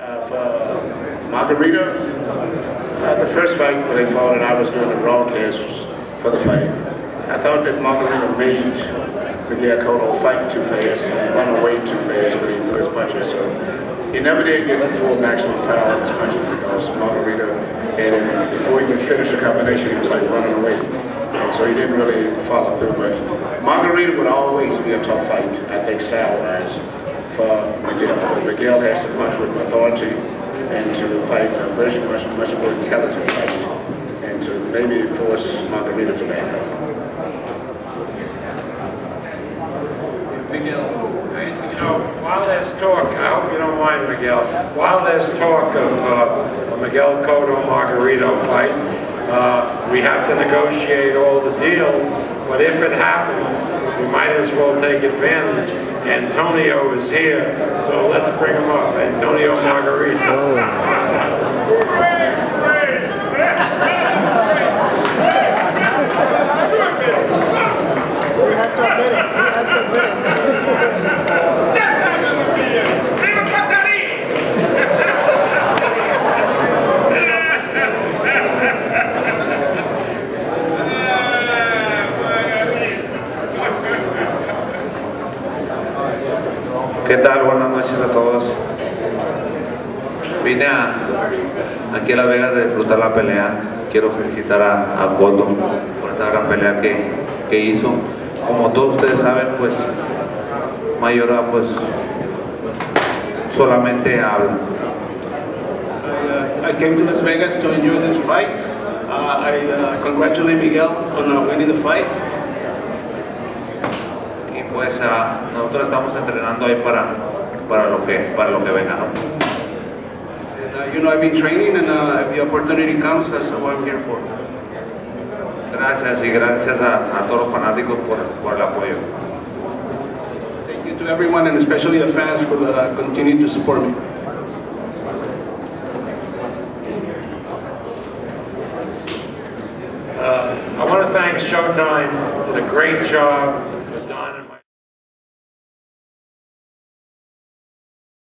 Uh, for Margarito, uh, the first fight when they fought and I was doing the broadcast for the fight, I thought that Margarito made Miguel Cotto fight too fast and run away too fast when he threw his punches. So he never did get the full maximum power of his punches because Margarito him, before he could finish the combination, he was like running away. And so he didn't really follow through much. Margarito would always be a tough fight, I think, style-wise, for Miguel. Has to punch with authority and to fight a much, much, much more intelligent fight and to maybe force Margarito to back up. Miguel, So while there's talk, I hope you don't mind, Miguel, while there's talk of uh, a Miguel Cotto Margarito fight, uh, we have to negotiate all the deals, but if it happens, might as well take advantage. Antonio is here, so let's bring him up. Antonio Margarito. Oh. ¿Qué tal? Buenas noches a todos. Vine a, aquí a Las Vegas a disfrutar la pelea. Quiero felicitar a, a Cotto por esta gran pelea que, que hizo. Como todos ustedes saben, pues Mayora pues solamente habla. I, uh, I came to Las Vegas to enjoy this fight. Uh, I uh, congratulate Miguel on uh, winning the fight. Pues ah, nosotros estamos entrenando ahí para, para, lo, que, para lo que venga. ¿no? And, uh, you know, I've been training, and uh, if the opportunity comes, that's what I'm here for. Gracias y gracias a, a todos los fanáticos por, por el apoyo. Thank you to everyone, and especially the fans, for uh, continuing to support me. Uh, I want to thank Showtime for the great job